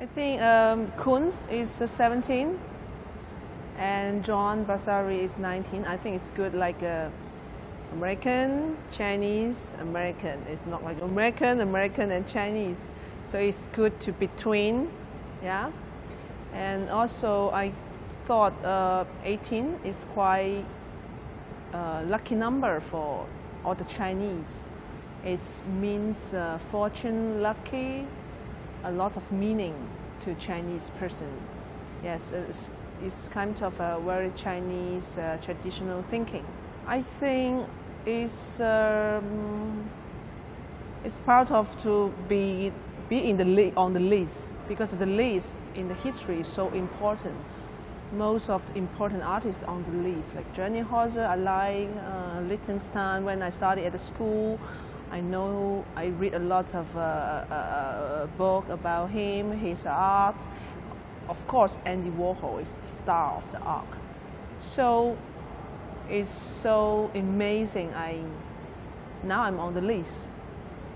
I think um, Koons is uh, 17 and John Baldessari is 19. I think it's good like uh, American, Chinese, American. It's not like American, American and Chinese. So it's good to between, yeah. And also I thought uh, 18 is quite a uh, lucky number for all the Chinese. It means uh, fortune, lucky, a lot of meaning to Chinese person. Yes, it's, it's kind of a very Chinese uh, traditional thinking. I think it's, um, it's part of to be, be in the on the list because the list in the history is so important. Most of the important artists on the list, like Jenny Holzer, I like uh, Lichtenstein when I studied at the school. I know I read a lot of uh, uh, uh, book about him, his art. Of course, Andy Warhol is the star of the art. So it's so amazing. I now I'm on the list.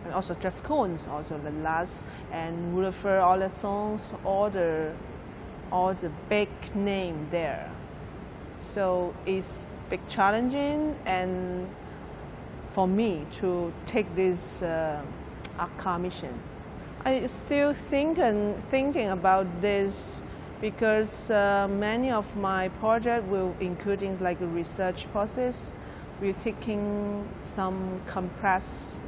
And also Jeff Koons, also the last, and Olafur Eliasson, all the all the big name there. So it's big challenging and for me to take this uh, ACCA mission. I still think and thinking about this because uh, many of my projects will including like a research process. We're taking some compressed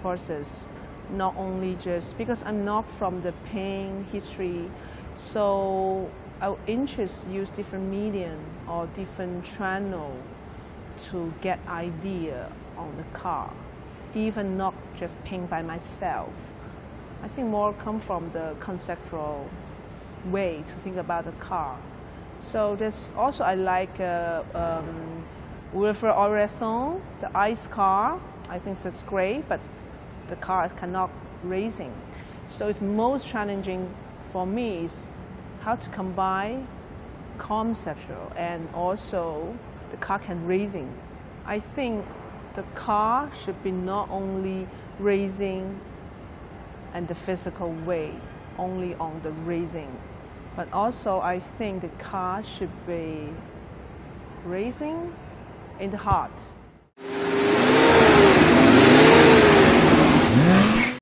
process, not only just because I'm not from the pain history, so our interest use different medium or different channel to get idea on the car, even not just paint by myself. I think more come from the conceptual way to think about the car. So there's also I like uh, um, Olafur Eliasson, the ice car. I think that's great, but the car cannot racing. So it's most challenging for me is how to combine conceptual and also the car can racing. I think the car should be not only raising and the physical way, only on the raising, but also I think the car should be raising in the heart.